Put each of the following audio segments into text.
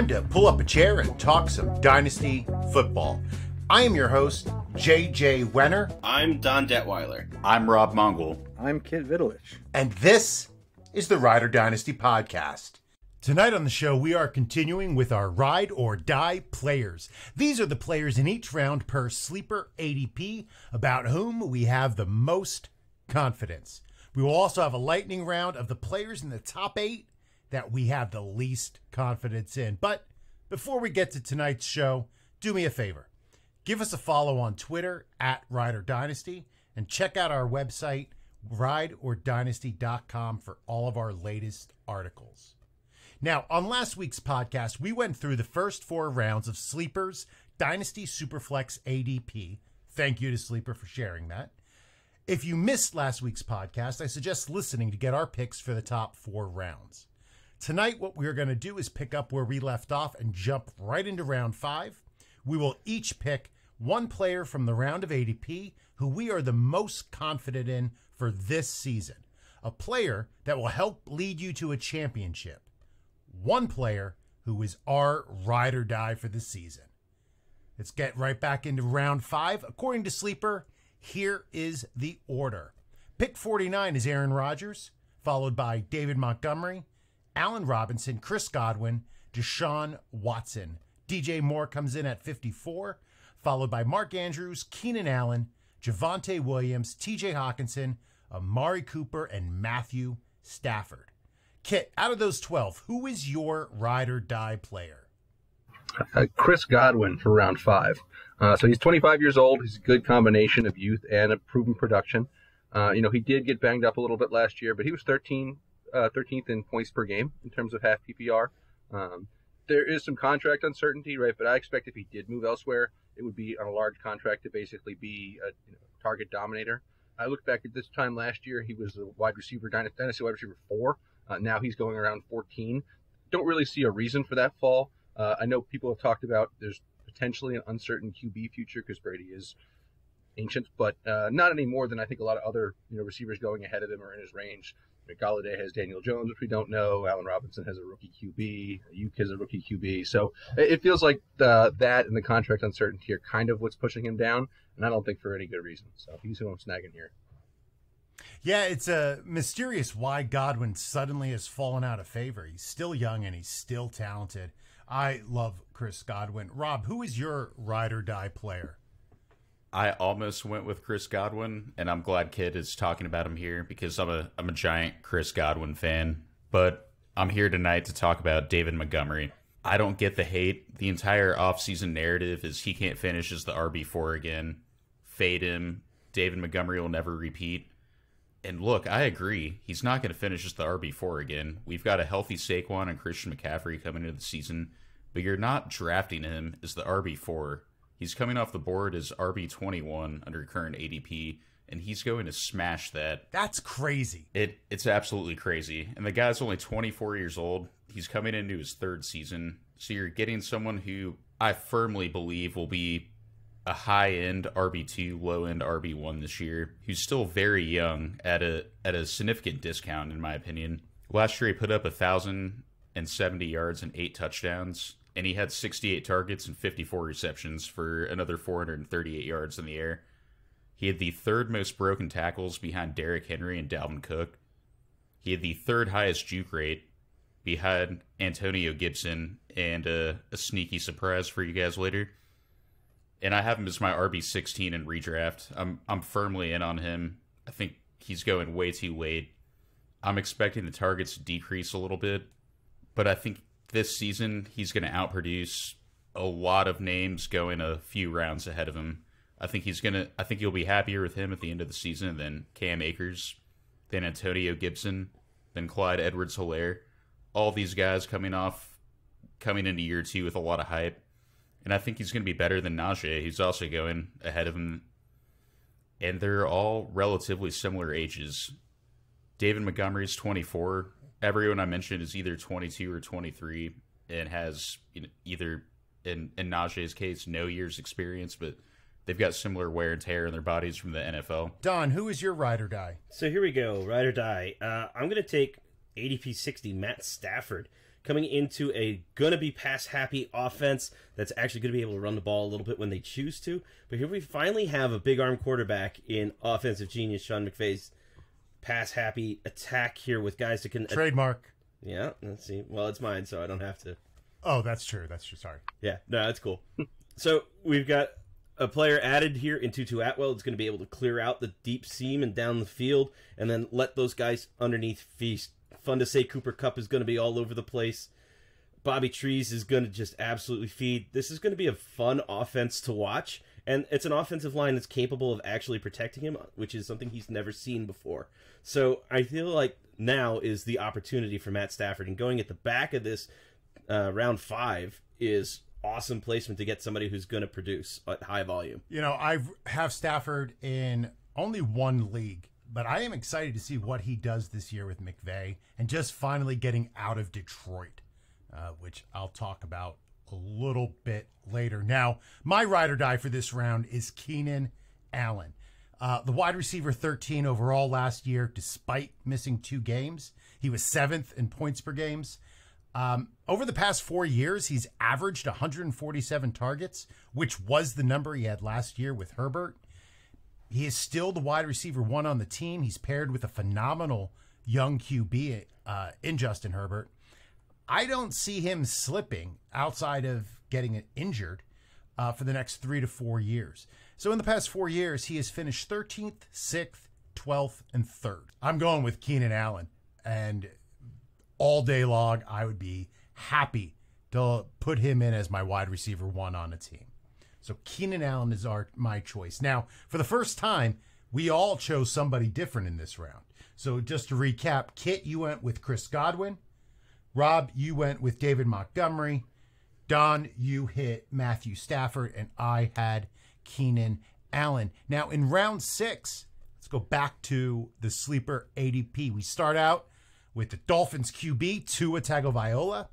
time to pull up a chair and talk some Dynasty football. I am your host, JJ Wenner. I'm Don Detweiler. I'm Rob Mongol. I'm Kit Vitalich. And this is the Ride or Dynasty Podcast. Tonight on the show, we are continuing with our ride or die players. These are the players in each round per sleeper ADP about whom we have the most confidence. We will also have a lightning round of the players in the top eight that we have the least confidence in. But before we get to tonight's show, do me a favor. Give us a follow on Twitter at Ride or Dynasty and check out our website, rideordynasty.com, for all of our latest articles. Now, on last week's podcast, we went through the first four rounds of Sleeper's Dynasty Superflex ADP. Thank you to Sleeper for sharing that. If you missed last week's podcast, I suggest listening to get our picks for the top four rounds. Tonight, what we're going to do is pick up where we left off and jump right into round five. We will each pick one player from the round of ADP who we are the most confident in for this season. A player that will help lead you to a championship. One player who is our ride or die for the season. Let's get right back into round five. According to Sleeper, here is the order. Pick 49 is Aaron Rodgers, followed by David Montgomery, Allen Robinson, Chris Godwin, Deshaun Watson. DJ Moore comes in at 54, followed by Mark Andrews, Keenan Allen, Javonte Williams, TJ Hockenson, Amari Cooper, and Matthew Stafford. Kit, out of those 12, who is your ride or die player? Uh, Chris Godwin for round five. Uh, so he's 25 years old. He's a good combination of youth and a proven production. Uh, you know, he did get banged up a little bit last year, but he was 13 uh, 13th in points per game in terms of half PPR. Um, there is some contract uncertainty, right? But I expect if he did move elsewhere, it would be on a large contract to basically be a you know, target dominator. I look back at this time last year, he was a wide receiver, dynasty wide receiver four. Uh, now he's going around 14. Don't really see a reason for that fall. Uh, I know people have talked about there's potentially an uncertain QB future because Brady is ancient, but uh, not any more than I think a lot of other you know receivers going ahead of him or in his range. Golladay has Daniel Jones, which we don't know. Allen Robinson has a rookie QB. Aiyuk has a rookie QB. So it feels like the, that and the contract uncertainty are kind of what's pushing him down, and I don't think for any good reason. So he's who I'm snagging here. Yeah, it's a mysterious why Godwin suddenly has fallen out of favor. He's still young and he's still talented. I love Chris Godwin. Rob, who is your ride or die player? I almost went with Chris Godwin, and I'm glad Kit is talking about him here because I'm a I'm a giant Chris Godwin fan. But I'm here tonight to talk about David Montgomery. I don't get the hate. The entire offseason narrative is he can't finish as the RB4 again. Fade him. David Montgomery will never repeat. And look, I agree. He's not going to finish as the RB4 again. We've got a healthy Saquon and Christian McCaffrey coming into the season, but you're not drafting him as the RB4 He's coming off the board as RB21 under current ADP, and he's going to smash that. That's crazy. It It's absolutely crazy. And the guy's only 24 years old. He's coming into his third season. So you're getting someone who I firmly believe will be a high end RB2, low end RB1 this year, who's still very young at a at a significant discount in my opinion. Last year he put up a thousand and seventy yards and eight touchdowns and he had 68 targets and 54 receptions for another 438 yards in the air. He had the third most broken tackles behind Derrick Henry and Dalvin Cook. He had the third highest juke rate behind Antonio Gibson and a, a sneaky surprise for you guys later. And I have him as my RB 16 in redraft. I'm I'm firmly in on him. I think he's going way too late. I'm expecting the targets to decrease a little bit, but I think this season he's going to outproduce a lot of names going a few rounds ahead of him. I think he's gonna. I think you'll be happier with him at the end of the season than Cam Akers, than Antonio Gibson, than Clyde Edwards-Helaire. All these guys coming off, coming into year two with a lot of hype, and I think he's going to be better than Najee, who's also going ahead of him. And they're all relatively similar ages. David Montgomery's 24 everyone I mentioned is either 22 or 23 and has you know, either in in Najee's case no years experience, but they've got similar wear and tear in their bodies from the NFL. Don, who is your ride or die? So here we go, ride or die. Uh, I'm going to take ADP 60 Matt Stafford. coming into a gonna be pass happy offense that's actually gonna be able to run the ball a little bit when they choose to. But here we finally have a big arm quarterback in offensive genius Sean McVay's pass happy attack here with guys that can Trademark. Yeah, let's see. Well, it's mine, so I don't have to. Oh, that's true. That's true. Sorry. Yeah, no, that's cool. so we've got a player added here in Tutu Atwell. It's going to be able to clear out the deep seam and down the field, and then let those guys underneath feast. Fun to say, Cooper Kupp is going to be all over the place. Bobby Trees is going to just absolutely feed. This is going to be a fun offense to watch, and it's an offensive line that's capable of actually protecting him, which is something he's never seen before. So I feel like now is the opportunity for Matt Stafford, and going at the back of this uh, round five is awesome placement to get somebody who's going to produce at high volume. You know, I have Stafford in only one league, but I am excited to see what he does this year with McVay and just finally getting out of Detroit, uh, which I'll talk about a little bit later. Now, my ride or die for this round is Keenan Allen. Uh, the wide receiver 13 overall last year, despite missing two games. He was seventh in points per games. Um, over the past four years, he's averaged 147 targets, which was the number he had last year with Herbert. He is still the wide receiver one on the team. He's paired with a phenomenal young QB uh, in Justin Herbert. I don't see him slipping outside of getting injured uh, for the next three to four years. So in the past four years, he has finished 13th, 6th, 12th, and 3rd. I'm going with Keenan Allen. And all day long, I would be happy to put him in as my wide receiver one on a team. So Keenan Allen is our my choice. Now, for the first time, we all chose somebody different in this round. So just to recap, Kit, you went with Chris Godwin. Rob, you went with David Montgomery. Don, you hit Matthew Stafford, and I had Keenan Allen. Now, in round six, let's go back to the sleeper ADP. We start out with the Dolphins QB, Tua Tagovailoa,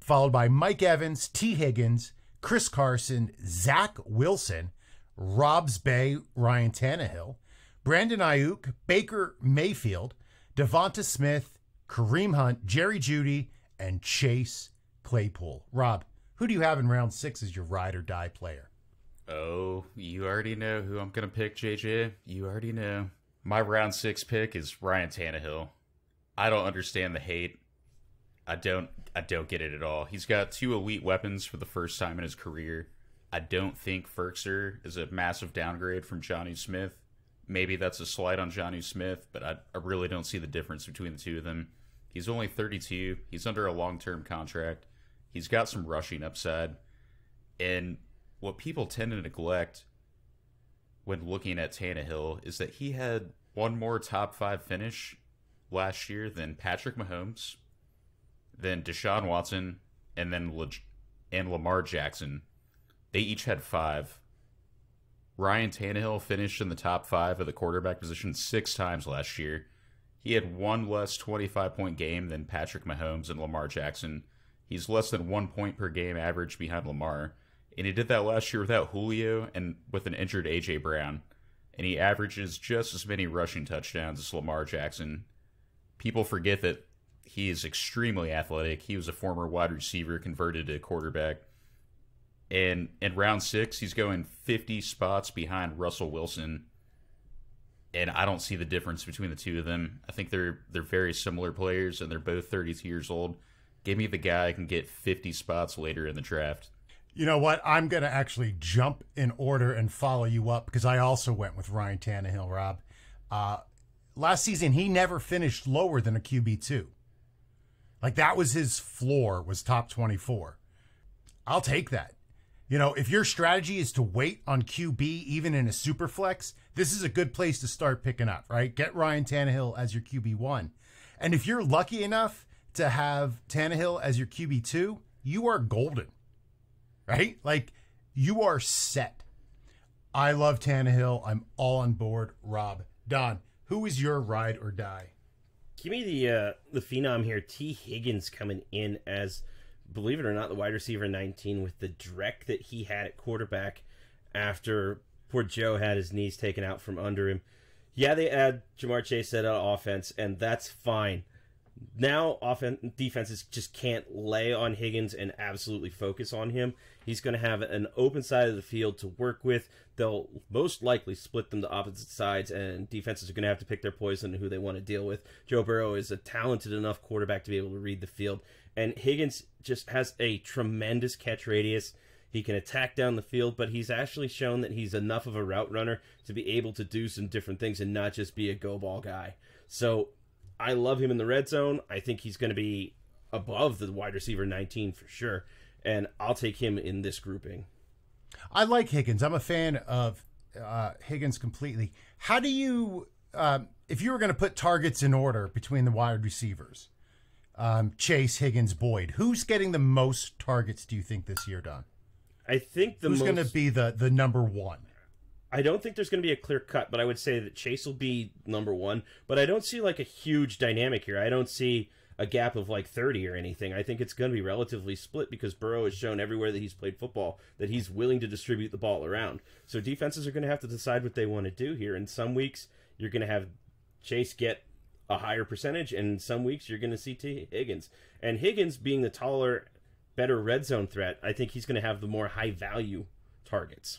followed by Mike Evans, Tee Higgins, Chris Carson, Zach Wilson, Robs Bay, Ryan Tannehill, Brandon Aiyuk, Baker Mayfield, Devonta Smith, Kareem Hunt, Jerry Jeudy, and Chase Claypool. Rob, who do you have in round six as your ride or die player? Oh, you already know who I'm going to pick, JJ. You already know. My round six pick is Ryan Tannehill. I don't understand the hate. I don't I don't get it at all. He's got two elite weapons for the first time in his career. I don't think Firkser is a massive downgrade from Jonnu Smith. Maybe that's a slight on Jonnu Smith, but I, I really don't see the difference between the two of them. He's only 32. He's under a long term contract. He's got some rushing upside. And what people tend to neglect when looking at Tannehill is that he had one more top five finish last year than Patrick Mahomes, then Deshaun Watson, and then Le- and Lamar Jackson. They each had five. Ryan Tannehill finished in the top five of the quarterback position six times last year. He had one less 25 point game than Patrick Mahomes and Lamar Jackson. He's less than one point per game average behind Lamar. And he did that last year without Julio and with an injured A.J. Brown. And he averages just as many rushing touchdowns as Lamar Jackson. People forget that he is extremely athletic. He was a former wide receiver converted to quarterback. And in round six, he's going 50 spots behind Russell Wilson. And I don't see the difference between the two of them. I think they're they're very similar players, and they're both 32 years old. Give me the guy I can get 50 spots later in the draft. You know what? I'm going to actually jump in order and follow you up because I also went with Ryan Tannehill, Rob. Uh, last season, he never finished lower than a QB2. Like that was his floor, was top 24. I'll take that. You know, if your strategy is to wait on QB even in a super flex, this is a good place to start picking up, right? Get Ryan Tannehill as your QB1. And if you're lucky enough to have Tannehill as your QB2, you are golden, right? Like you are set. I love Tannehill. I'm all on board. Rob, Don, who is your ride or die? Give me the uh, the phenom here, T. Higgins coming in as, believe it or not, the wide receiver 19 with the dreck that he had at quarterback after poor Joe had his knees taken out from under him. Yeah, they add Ja'Marr Chase at uh, offense, and that's fine. now offense defenses just can't lay on Higgins and absolutely focus on him. He's going to have an open side of the field to work with. They'll most likely split them to opposite sides, and defenses are going to have to pick their poison and who they want to deal with. Joe Burrow is a talented enough quarterback to be able to read the field, and Higgins just has a tremendous catch radius. He can attack down the field, but he's actually shown that he's enough of a route runner to be able to do some different things and not just be a go ball guy. So I love him in the red zone. I think he's going to be above the wide receiver 19 for sure. And I'll take him in this grouping. I like Higgins. I'm a fan of uh, Higgins completely. How do you, um, if you were going to put targets in order between the wide receivers, um, Chase, Higgins, Boyd, who's getting the most targets? Do you think this year, Don? I think the who's most... going to be the the number one? I don't think there's going to be a clear cut, but I would say that Chase will be number one. But I don't see like a huge dynamic here. I don't see a gap of like 30 or anything. I think it's going to be relatively split because Burrow has shown everywhere that he's played football that he's willing to distribute the ball around. So defenses are going to have to decide what they want to do here. In some weeks, you're going to have Chase get a higher percentage, and some weeks you're going to see T. Higgins. And Higgins being the taller, better red zone threat, I think he's going to have the more high value targets.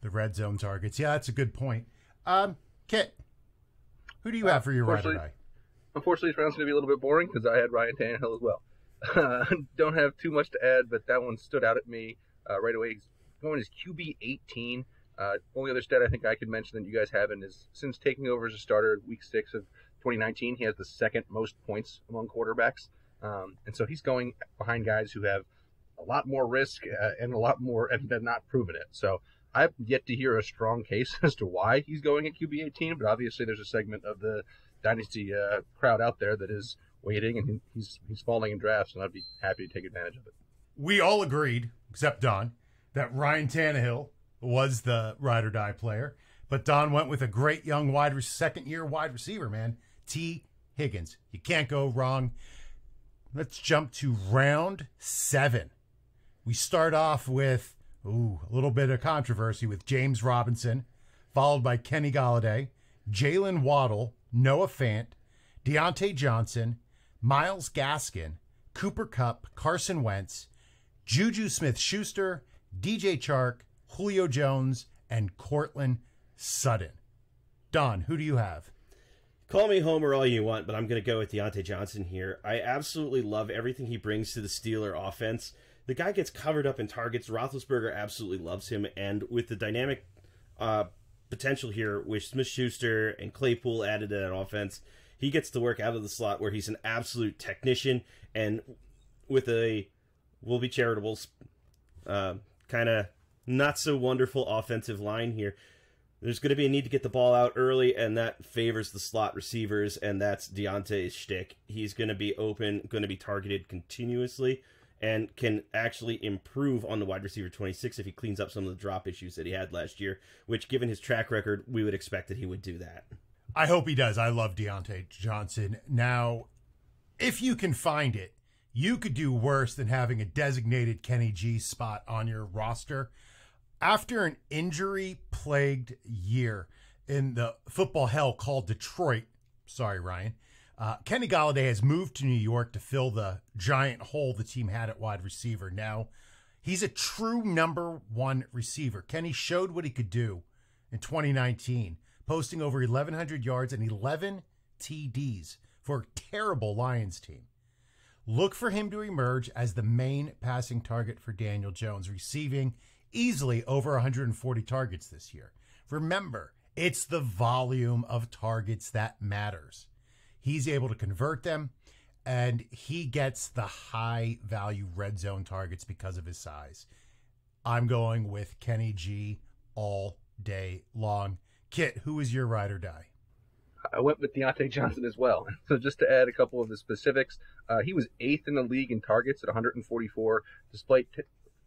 The red zone targets. Yeah, that's a good point. Um, Kit, who do you have for your ride or die? Unfortunately, this round's going to be a little bit boring because I had Ryan Tannehill as well. Uh, don't have too much to add, but that one stood out at me uh, right away. He's going as QB 18. Uh, only other stat I think I could mention that you guys haven't is since taking over as a starter week six of 2019, he has the second most points among quarterbacks. Um, and so he's going behind guys who have a lot more risk uh, and a lot more and have not proven it. So I've yet to hear a strong case as to why he's going at QB 18, but obviously there's a segment of the dynasty uh, crowd out there that is waiting, and he's he's falling in drafts, and I'd be happy to take advantage of it. We all agreed, except Don, that Ryan Tannehill was the ride or die player, but Don went with a great young wide second year wide receiver, man, T. Higgins. You can't go wrong. Let's jump to round seven. We start off with Ooh, a little bit of controversy with James Robinson, followed by Kenny Golladay, Jaylen Waddle, Noah Fant, Diontae Johnson, Myles Gaskin, Cooper Kupp, Carson Wentz, Juju Smith Schuster, DJ Chark, Julio Jones, and Courtland Sutton. Don, who do you have? Call me Homer all you want, but I'm going to go with Diontae Johnson here. I absolutely love everything he brings to the Steeler offense the guy gets covered up in targets. Roethlisberger absolutely loves him, and with the dynamic uh, potential here with Smith Schuster and Claypool added to that offense, he gets to work out of the slot where he's an absolute technician and with a will be charitable uh, kind of not so wonderful offensive line here. There's going to be a need to get the ball out early, and that favors the slot receivers, and that's Diontae's shtick. He's going to be open, going to be targeted continuously and can actually improve on the wide receiver 26 if he cleans up some of the drop issues that he had last year, which, given his track record, we would expect that he would do that. I hope he does. I love Diontae Johnson. Now, if you can find it, you could do worse than having a designated Kenny G spot on your roster. After an injury plagued year in the football hell called Detroit, sorry, Ryan, uh, Kenny Golladay has moved to New York to fill the giant hole the team had at wide receiver. Now, he's a true number one receiver. Kenny showed what he could do in 2019, posting over 1,100 yards and 11 TDs for a terrible Lions team. Look for him to emerge as the main passing target for Daniel Jones, receiving easily over 140 targets this year. Remember, it's the volume of targets that matters. He's able to convert them, and he gets the high value red zone targets because of his size. I'm going with Kenny G all day long. Kit, who is your ride or die? I went with Diontae Johnson as well. So just to add a couple of the specifics, uh, he was eighth in the league in targets at 144, despite t-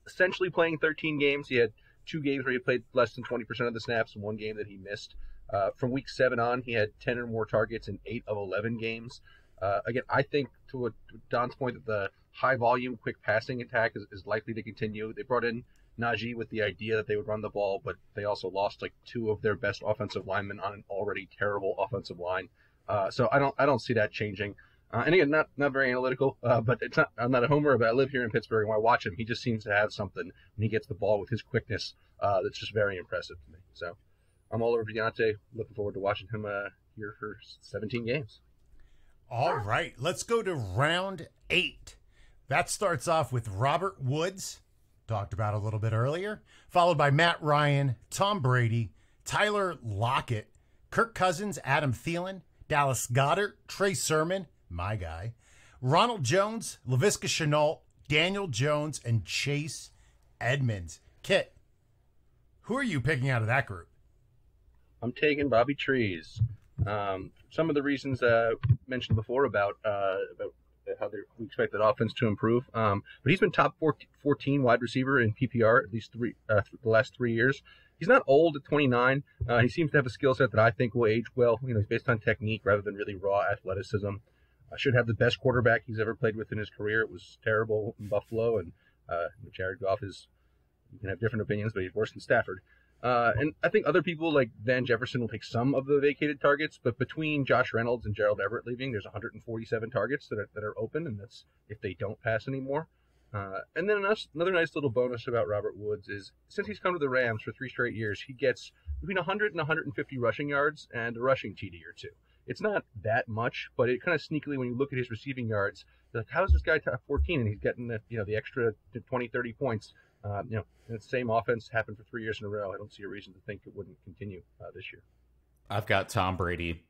essentially playing 13 games. He had two games where he played less than 20% of the snaps and one game that he missed. Uh, from week seven on, he had 10 or more targets in eight of 11 games. Uh, again, I think to, Don's point that the high volume, quick passing attack is, is, likely to continue. They brought in Najee with the idea that they would run the ball, but they also lost like two of their best offensive linemen on an already terrible offensive line. Uh, so I don't I don't see that changing. Uh, and again, not not very analytical, uh, but it's not. I'm not a homer, but I live here in Pittsburgh, and when I watch him, he just seems to have something when he gets the ball with his quickness. Uh, that's just very impressive to me. So I'm all over Diontae. Looking forward to watching him uh, here for 17 games. All right, let's go to round eight. That starts off with Robert Woods, talked about a little bit earlier, followed by Matt Ryan, Tom Brady, Tyler Lockett, Kirk Cousins, Adam Thielen, Dallas Goedert, Trey Sermon, my guy, Ronald Jones, Laviska Shenault, Daniel Jones, and Chase Edmonds. Kit, who are you picking out of that group? I'm taking Bobby Trees. Um, some of the reasons uh, mentioned before about uh, about how we expect that offense to improve. Um, but he's been top 14 wide receiver in PPR at least three uh, the last three years. He's not old at 29. Uh, he seems to have a skill set that I think will age well. You know, he's based on technique rather than really raw athleticism. Uh, should have the best quarterback he's ever played with in his career. It was terrible in Buffalo, and uh, Jared Goff is. You can have different opinions, but he's worse than Stafford. Uh, and I think other people like Van Jefferson will take some of the vacated targets, but between Josh Reynolds and Gerald Everett leaving, there's 147 targets that are, that are open, and that's if they don't pass anymore. Uh, and then another nice little bonus about Robert Woods is since he's come to the Rams for three straight years, he gets between 100 and 150 rushing yards and a rushing TD or two. It's not that much, but it kind of sneakily, when you look at his receiving yards, like, how is this guy top 14 and he's getting the, you know, the extra 20, 30 points? Um, you know, the same offense happened for three years in a row. I don't see a reason to think it wouldn't continue uh, this year. I've got Tom Brady.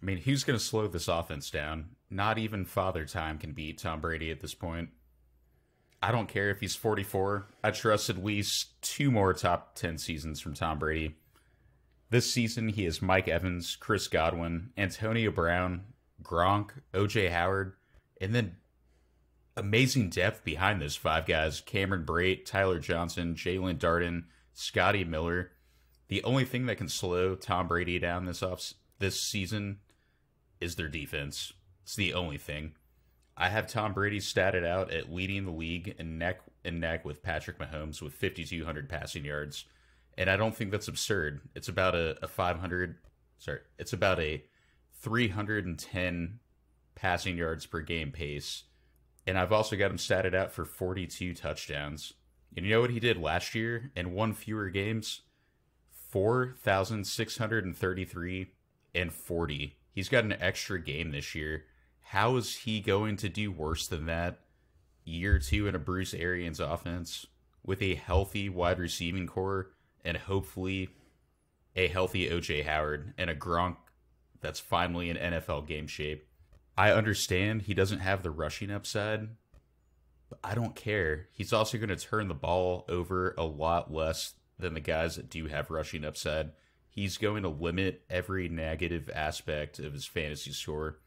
I mean, who's going to slow this offense down? Not even Father Time can beat Tom Brady at this point. I don't care if he's 44. I trust at least two more top 10 seasons from Tom Brady. This season, he has Mike Evans, Chris Godwin, Antonio Brown, Gronk, OJ Howard, and then amazing depth behind those five guys Cameron Brate, Tyler Johnson, Jaelon Darden, Scotty Miller. The only thing that can slow Tom Brady down this off this season is their defense. It's the only thing. I have Tom Brady statted out at leading the league and neck and neck with Patrick Mahomes with 5,200 passing yards, and I don't think that's absurd. It's about a, a 500, sorry, it's about a 310 passing yards per game pace and I've also got him statted out for 42 touchdowns. And you know what he did last year in one fewer games? 4,633 and 40. He's got an extra game this year. How is he going to do worse than that year two in a Bruce Arians offense with a healthy wide receiving corps and hopefully a healthy OJ Howard and a Gronk that's finally in NFL game shape? I understand he doesn't have the rushing upside, but I don't care. He's also going to turn the ball over a lot less than the guys that do have rushing upside. He's going to limit every negative aspect of his fantasy score.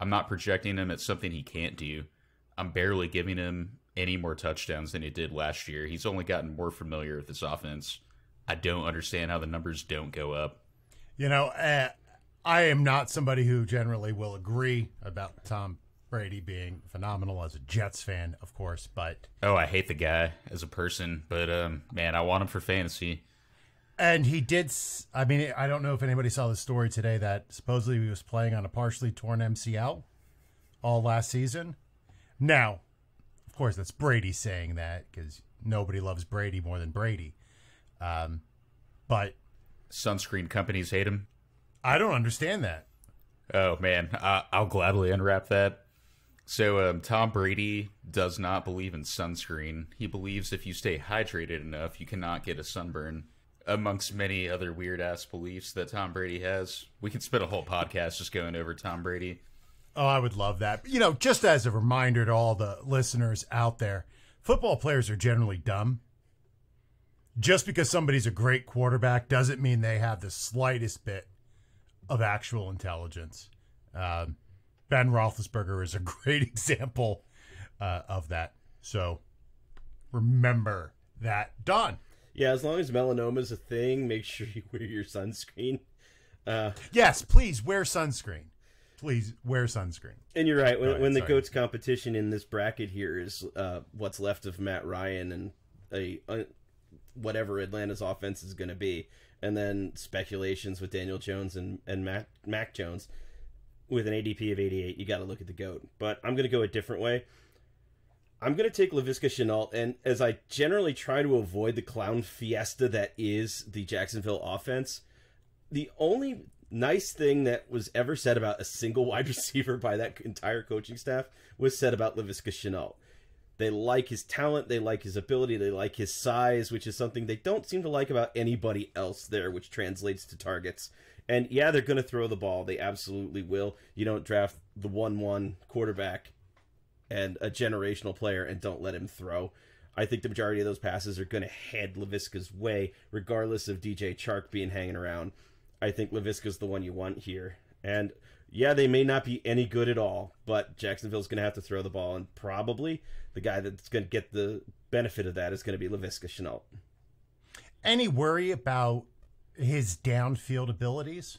I'm not projecting him at something he can't do. I'm barely giving him any more touchdowns than he did last year. He's only gotten more familiar with this offense. I don't understand how the numbers don't go up. You know, uh, I am not somebody who generally will agree about Tom Brady being phenomenal as a Jets fan, of course, but oh, I hate the guy as a person, but um, man, I want him for fantasy. And he did. I mean, I don't know if anybody saw the story today that supposedly he was playing on a partially torn MCL all last season. Now, of course, that's Brady saying that because nobody loves Brady more than Brady. Um, but sunscreen companies hate him. I don't understand that. Oh man, uh, I'll gladly unwrap that. So um, Tom Brady does not believe in sunscreen. He believes if you stay hydrated enough, you cannot get a sunburn. Amongst many other weird ass beliefs that Tom Brady has, we could spend a whole podcast just going over Tom Brady. Oh, I would love that. You know, just as a reminder to all the listeners out there, football players are generally dumb. Just because somebody's a great quarterback doesn't mean they have the slightest bit of actual intelligence. Um, ben Roethlisberger is a great example uh, of that. So remember that, Don. Yeah, as long as melanoma is a thing, make sure you wear your sunscreen. Uh, yes, please wear sunscreen. Please wear sunscreen. And you're right. When, when the goats competition in this bracket here is uh, what's left of Matt Ryan and a, a whatever Atlanta's offense is going to be, and then speculations with Daniel Jones and and Mac, Mac Jones. with an ADP of 88, you got to look at the GOAT. But I'm going to go a different way. I'm going to take Laviska Shenault, and as I generally try to avoid the clown fiesta that is the Jacksonville offense, the only nice thing that was ever said about a single wide receiver by that entire coaching staff was said about Laviska Shenault. They like his talent, they like his ability, they like his size, which is something they don't seem to like about anybody else there, which translates to targets. And yeah, they're going to throw the ball. They absolutely will. You don't draft the 1 1 quarterback and a generational player and don't let him throw. I think the majority of those passes are going to head Laviska's way, regardless of DJ Chark being hanging around. I think Laviska's the one you want here. And yeah, they may not be any good at all, but Jacksonville's going to have to throw the ball, and probably the guy that's going to get the benefit of that is going to be Laviska Shenault. Any worry about his downfield abilities?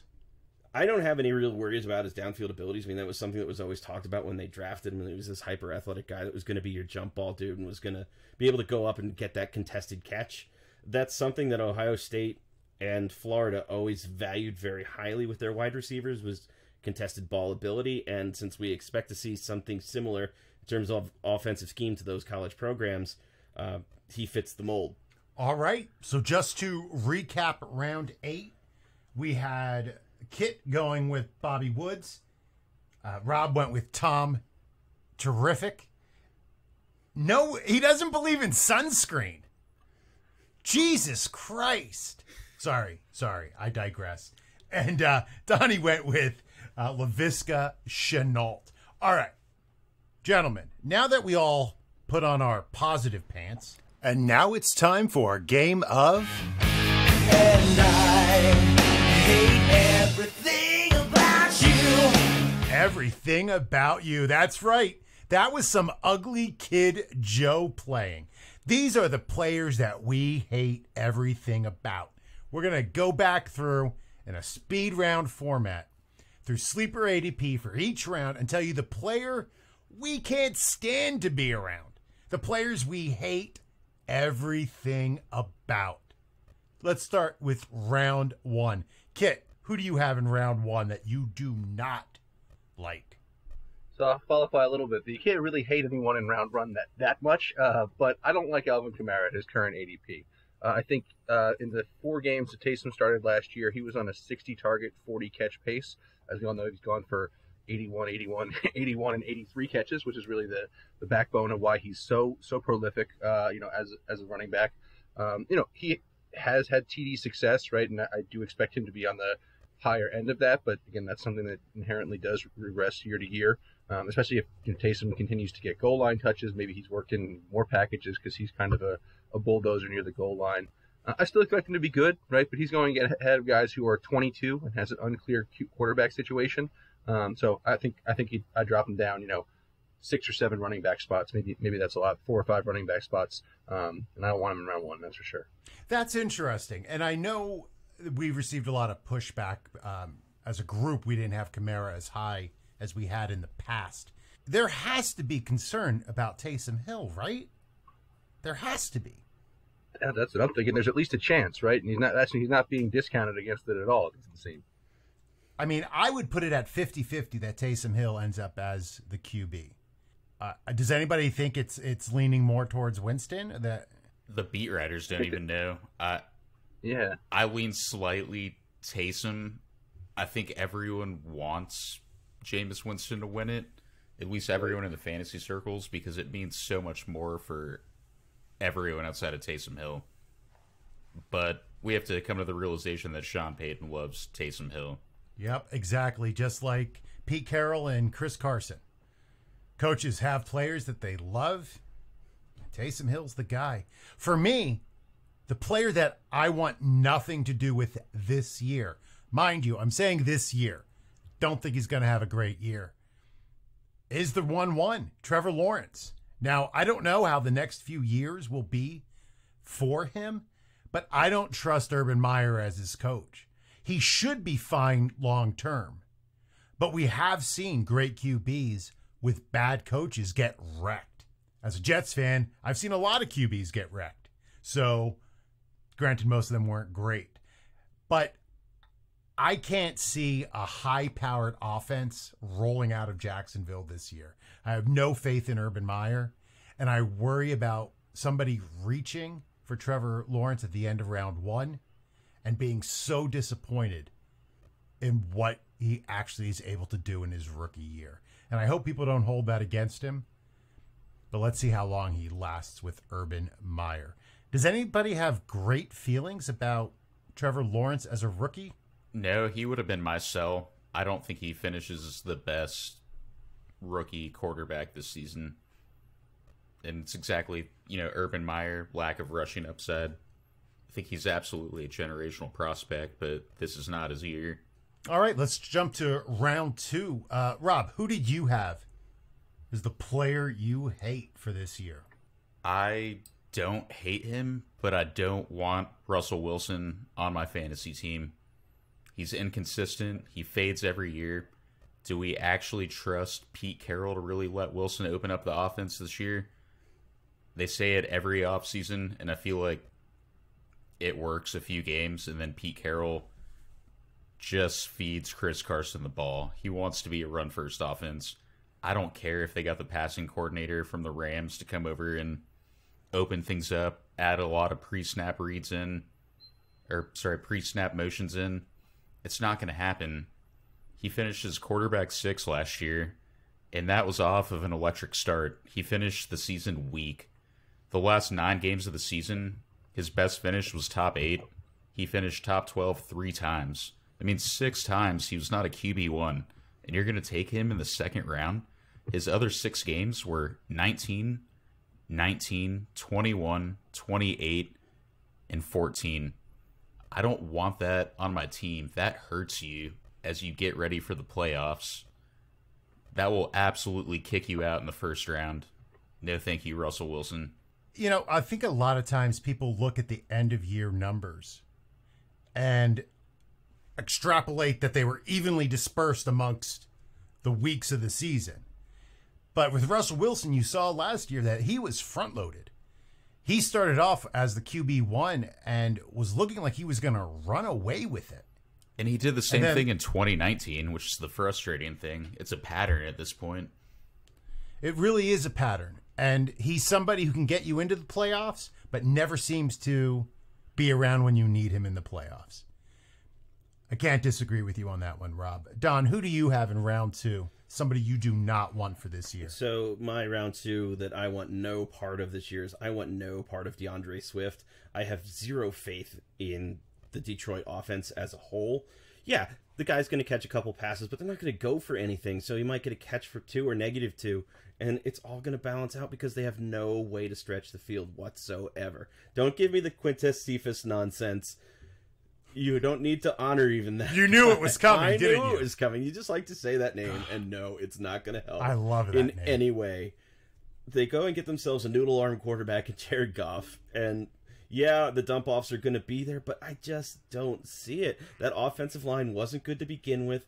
I don't have any real worries about his downfield abilities. I mean, that was something that was always talked about when they drafted him. He was this hyper athletic guy that was going to be your jump ball dude and was going to be able to go up and get that contested catch. That's something that Ohio State and Florida always valued very highly with their wide receivers was contested ball ability. And since we expect to see something similar in terms of offensive scheme to those college programs, uh, he fits the mold. All right. So just to recap round eight, we had Kit going with Bobby Woods. Uh, Rob went with Tom. Terrific. No, he doesn't believe in sunscreen. Jesus Christ. Sorry, sorry. I digress. And uh, Donnie went with uh, Laviska Shenault. All right, gentlemen, now that we all put on our positive pants, and now it's time for our game of. And I hate everything about you. Everything about you. That's right. That was some ugly kid Joe playing. These are the players that we hate everything about. We're going to go back through in a speed round format through sleeper ADP for each round and tell you the player we can't stand to be around, the players we hate everything about. Let's start with round one. Kit, who do you have in round one that you do not like? So I'll qualify a little bit. You can't really hate anyone in round one that that much, uh, but I don't like Alvin Kamara at his current ADP. Uh, I think uh, in the four games that Taysom started last year, he was on a 60 target, 40 catch pace. As we all know, he's gone for 81, 81, 81, and 83 catches, which is really the, the backbone of why he's so so prolific. Uh, you know, as as a running back, um, you know he has had TD success, right? And I do expect him to be on the higher end of that. But again, that's something that inherently does regress year to year, um, especially if you know, Taysom continues to get goal line touches. Maybe he's worked in more packages because he's kind of a, a bulldozer near the goal line. Uh, I still expect him to be good, right? But he's going to get ahead of guys who are 22 and has an unclear quarterback situation. Um, so I think I think I drop him down, you know, six or seven running back spots. Maybe maybe that's a lot, four or five running back spots. Um, and I don't want him in round one, that's for sure. That's interesting, and I know we received a lot of pushback um, as a group. We didn't have Kamara as high as we had in the past. There has to be concern about Taysom Hill, right? There has to be. Yeah, that's what I'm thinking. There's at least a chance, right? And he's not that's he's not being discounted against it at all. It doesn't seem. I mean, I would put it at 50-50 that Taysom Hill ends up as the QB. Uh, does anybody think it's it's leaning more towards Winston? That the beat writers don't even know. I yeah, I lean slightly Taysom. I think everyone wants Jameis Winston to win it. At least everyone in the fantasy circles, because it means so much more for everyone outside of Taysom Hill. But we have to come to the realization that Sean Payton loves Taysom Hill. Yep, exactly. Just like Pete Carroll and Chris Carson. Coaches have players that they love. Taysom Hill's the guy. For me, the player that I want nothing to do with this year, mind you, I'm saying this year, don't think he's going to have a great year, is the 1 1, Trevor Lawrence. Now, I don't know how the next few years will be for him, but I don't trust Urban Meyer as his coach. He should be fine long term, but we have seen great QBs with bad coaches get wrecked. As a Jets fan, I've seen a lot of QBs get wrecked. So, granted, most of them weren't great. But I can't see a high powered offense rolling out of Jacksonville this year. I have no faith in Urban Meyer, and I worry about somebody reaching for Trevor Lawrence at the end of round one and being so disappointed in what he actually is able to do in his rookie year. And I hope people don't hold that against him. But let's see how long he lasts with Urban Meyer. Does anybody have great feelings about Trevor Lawrence as a rookie? No, he would have been my sell. I don't think he finishes the best rookie quarterback this season. And it's exactly, you know, Urban Meyer, lack of rushing upside. I think he's absolutely a generational prospect, but this is not his year. All right, let's jump to round two. Uh, Rob, who did you have as the player you hate for this year? I don't hate him, but I don't want Russell Wilson on my fantasy team. He's inconsistent. He fades every year. Do we actually trust Pete Carroll to really let Wilson open up the offense this year? They say it every offseason, and I feel like it works a few games, and then Pete Carroll just feeds Chris Carson the ball. He wants to be a run first offense. I don't care if they got the passing coordinator from the Rams to come over and open things up, add a lot of pre snap reads in, or sorry, pre snap motions in. It's not going to happen. He finished as quarterback six last year, and that was off of an electric start. He finished the season weak. The last nine games of the season, his best finish was top eight. He finished top 12 three times. I mean, six times he was not a QB1, and you're going to take him in the second round. His other six games were 19, 19, 21, 28, and 14. I don't want that on my team. That hurts you as you get ready for the playoffs. That will absolutely kick you out in the first round. No, thank you, Russell Wilson. You know, I think a lot of times people look at the end of year numbers and extrapolate that they were evenly dispersed amongst the weeks of the season. But with Russell Wilson, you saw last year that he was front loaded. He started off as the QB1 and was looking like he was going to run away with it. And he did the same then- thing in 2019, which is the frustrating thing. It's a pattern at this point. It really is a pattern. And he's somebody who can get you into the playoffs, but never seems to be around when you need him in the playoffs. I can't disagree with you on that one, Rob. Don, who do you have in round two? Somebody you do not want for this year. So my round two that I want no part of this year's, I want no part of DeAndre Swift. I have zero faith in the Detroit offense as a whole. Yeah, the guy's going to catch a couple passes, but they're not going to go for anything. So he might get a catch for two or negative two, and it's all going to balance out because they have no way to stretch the field whatsoever. Don't give me the Quintez Cephus nonsense. You don't need to honor even that. You knew it was coming, I didn't knew you? it was coming. You just like to say that name, and no, it's not going to help. I love that in name. any way. They go and get themselves a noodle arm quarterback in Jared Goff, and yeah, the dump offs are going to be there, but I just don't see it. That offensive line wasn't good to begin with.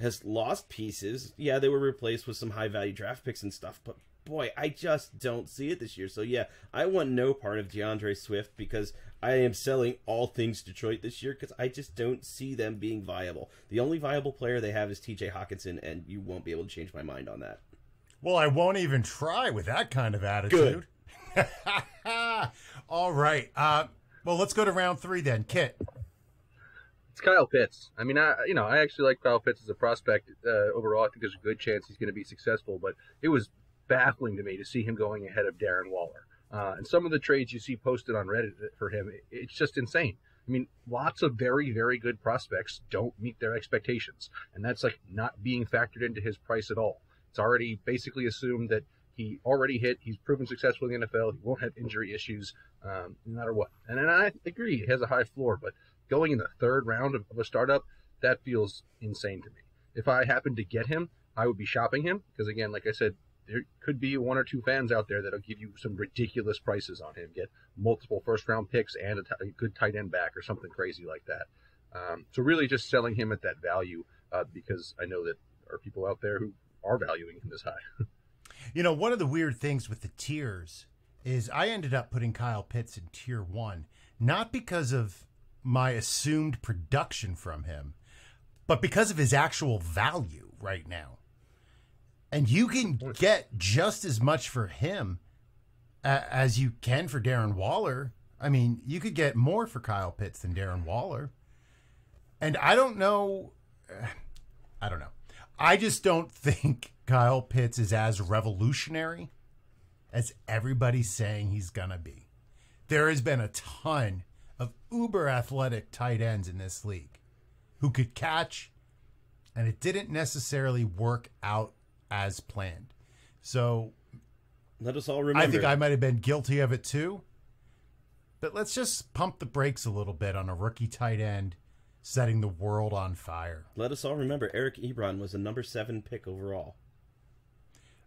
Has lost pieces. Yeah, they were replaced with some high value draft picks and stuff, but boy, I just don't see it this year. So yeah, I want no part of DeAndre Swift because I am selling all things Detroit this year because I just don't see them being viable. The only viable player they have is T.J. Hockenson, and you won't be able to change my mind on that. Well, I won't even try with that kind of attitude. All right. Uh, well, let's go to round three then. Kit. It's Kyle Pitts. I mean, I you know I actually like Kyle Pitts as a prospect uh, overall. I think there's a good chance he's going to be successful, but it was baffling to me to see him going ahead of Darren Waller. Uh, and some of the trades you see posted on Reddit for him, it- it's just insane. I mean, lots of very, very good prospects don't meet their expectations, and that's like not being factored into his price at all. It's already basically assumed that he already hit. He's proven successful in the NFL. He won't have injury issues, um, no matter what. And, and I agree, he has a high floor, but going in the third round of, of a startup, that feels insane to me. If I happened to get him, I would be shopping him because, again, like I said, there could be one or two fans out there that'll give you some ridiculous prices on him, get multiple first round picks and a, t- a good tight end back or something crazy like that. Um, so really, just selling him at that value uh, because I know that there are people out there who are valuing him this high. You know, one of the weird things with the tiers is I ended up putting Kyle Pitts in tier one, not because of my assumed production from him, but because of his actual value right now. And you can get just as much for him as you can for Darren Waller. I mean, you could get more for Kyle Pitts than Darren Waller. And I don't know. I don't know. I just don't think Kyle Pitts is as revolutionary as everybody's saying he's going to be. There has been a ton of uber athletic tight ends in this league who could catch, and it didn't necessarily work out as planned. So Let us all remember. I think I might have been guilty of it too. But let's just pump the brakes a little bit on a rookie tight end setting the world on fire. Let us all remember Eric Ebron was a number seven pick overall.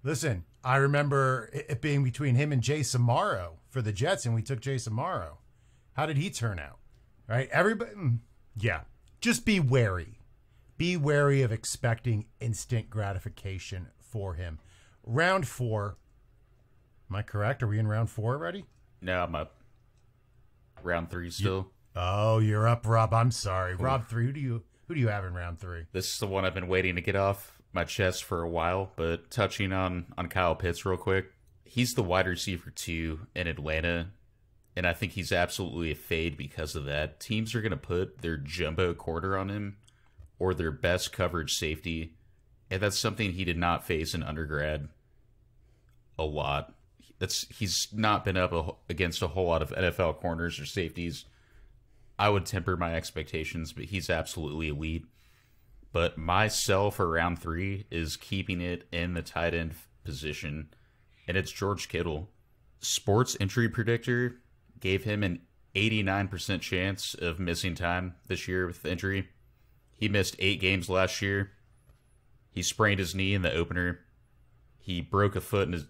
Listen, I remember it being between him and Jace Amaro for the Jets, and we took Jace Amaro. How did he turn out? Right? Everybody, mm, yeah. Just be wary. Be wary of expecting instant gratification for him. Round four. Am I correct? Are we in round four already? No, I'm up. Round three still. Oh, you're up, Rob. I'm sorry, Rob. Three. Who do you who do you have in round three? This is the one I've been waiting to get off my chest for a while, but touching on on Kyle Pitts real quick. He's the wide receiver two in Atlanta, and I think he's absolutely a fade because of that. Teams are going to put their jumbo quarter on him or their best coverage safety, and that's something he did not face in undergrad a lot. That's he's not been up a, against a whole lot of NFL corners or safeties. I would temper my expectations, but he's absolutely elite. But my sell for round three is keeping it in the tight end position, and it's George Kittle. Sports Injury Predictor gave him an 89% chance of missing time this year with injury. He missed eight games last year. He sprained his knee in the opener. He broke a foot in his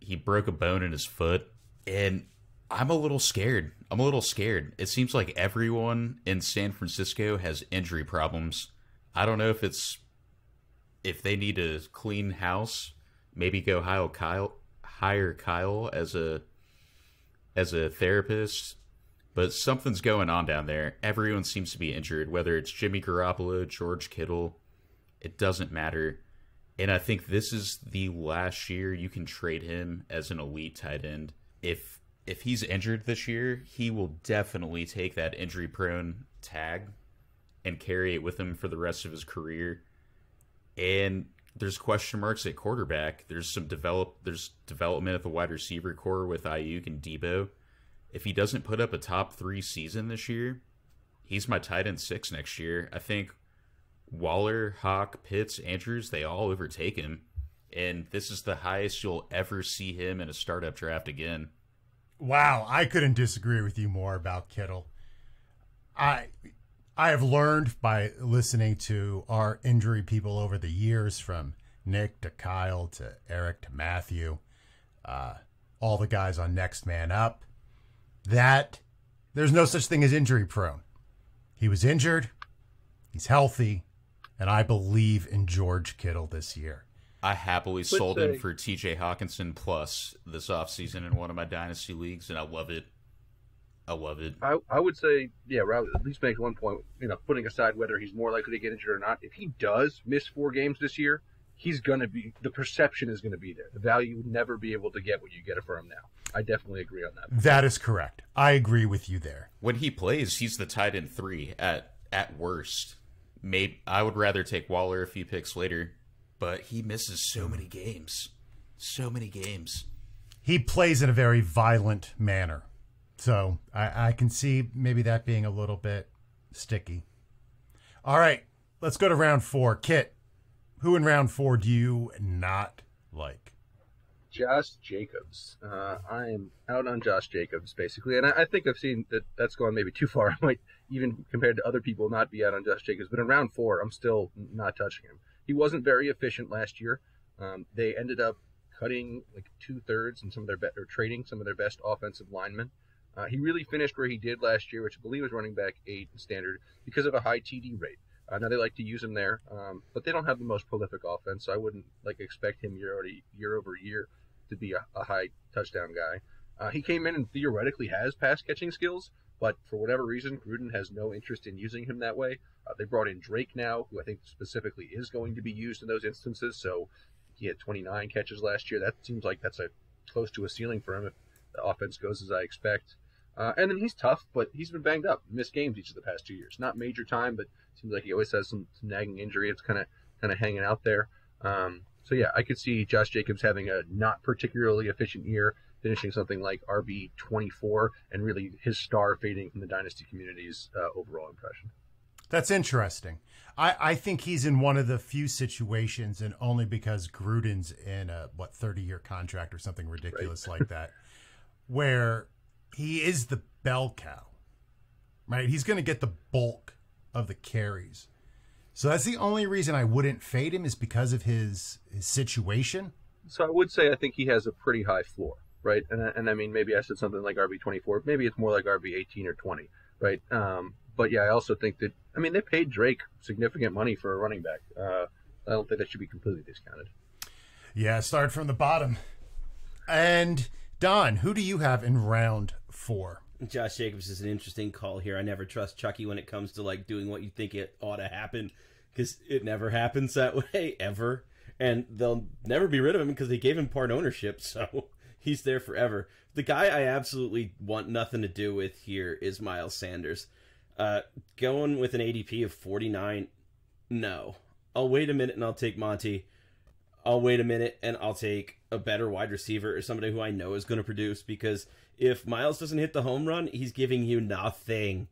he broke a bone in his foot. And I'm a little scared. I'm a little scared. It seems like everyone in San Francisco has injury problems. I don't know if it's if they need a clean house, maybe go hire Kyle hire Kyle as a as a therapist. But something's going on down there. Everyone seems to be injured, whether it's Jimmy Garoppolo, George Kittle, it doesn't matter. And I think this is the last year you can trade him as an elite tight end. If if he's injured this year, he will definitely take that injury prone tag and carry it with him for the rest of his career. And there's question marks at quarterback. There's some develop there's development at the wide receiver corps with Aiyuk and Deebo. If he doesn't put up a top three season this year, he's my tight end six next year. I think Waller, Hawk, Pitts, Andrews, they all overtake him. And this is the highest you'll ever see him in a startup draft again. Wow, I couldn't disagree with you more about Kittle. I I have learned by listening to our injury people over the years, from Nick to Kyle to Eric to Matthew, uh, all the guys on Next Man Up, that there's no such thing as injury prone. He was injured, he's healthy, and I believe in George Kittle this year. I happily sold him for TJ Hockenson plus this offseason in one of my dynasty leagues, and I love it. I love it. I, I would say, yeah, Rob, at least make one point, you know, putting aside whether he's more likely to get injured or not. If he does miss four games this year, he's going to be, the perception is going to be there. The value would never be able to get what you get it for him now. I definitely agree on that. That is correct. I agree with you there. When he plays, he's the tight end three at at worst. Maybe I would rather take Waller a few picks later, but he misses so many games, so many games. he plays in a very violent manner. So I, I can see maybe that being a little bit sticky. All right, let's go to round four. Kit, who in round four do you not like? Josh Jacobs. Uh, I am out on Josh Jacobs, basically. And I, I think I've seen that that's gone maybe too far. I might, even compared to other people, not be out on Josh Jacobs. But in round four, I'm still not touching him. He wasn't very efficient last year. Um, they ended up cutting like two thirds and some of their trading some of their best offensive linemen. Uh, he really finished where he did last year, which I believe was running back eight standard because of a high TD rate. Uh, now they like to use him there, um, but they don't have the most prolific offense, so I wouldn't like expect him year over year over year to be a, a high touchdown guy. Uh, he came in and theoretically has pass catching skills, But for whatever reason, Gruden has no interest in using him that way. Uh, they brought in Drake now, who I think specifically is going to be used in those instances. So he had 29 catches last year. That seems like that's a close to a ceiling for him if the offense goes as I expect. Uh, and then he's tough, but he's been banged up, missed games each of the past two years. Not major time, but seems like he always has some, some nagging injury. It's kind of kind of hanging out there. Um, so yeah, I could see Josh Jacobs having a not particularly efficient year, finishing something like RB 24, and really his star fading from the dynasty community's uh, overall impression. That's interesting. I, I think he's in one of the few situations, and only because Gruden's in a what thirty year contract or something ridiculous like that, where he is the bell cow, right? He's going to get the bulk of the carries. So that's the only reason I wouldn't fade him is because of his his situation. So I would say I think he has a pretty high floor, right? And I- and I mean maybe I said something like RB 24, maybe it's more like RB 18 or 20, right? Um, but yeah, I also think that I mean they paid Drake significant money for a running back. Uh, I don't think that should be completely discounted. Yeah, start from the bottom. And Don, who do you have in round four? Josh Jacobs is an interesting call here. I never trust Chucky when it comes to like doing what you think it ought to happen because it never happens that way ever, and they'll never be rid of him because they gave him part ownership, so he's there forever. The guy I absolutely want nothing to do with here is Miles Sanders. Uh, going with an ADP of 49, no. I'll wait a minute and I'll take Monty. I'll wait a minute and I'll take a better wide receiver or somebody who I know is going to produce because if Miles doesn't hit the home run, he's giving you nothing.